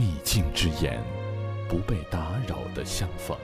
秘境之眼不被打扰的相逢。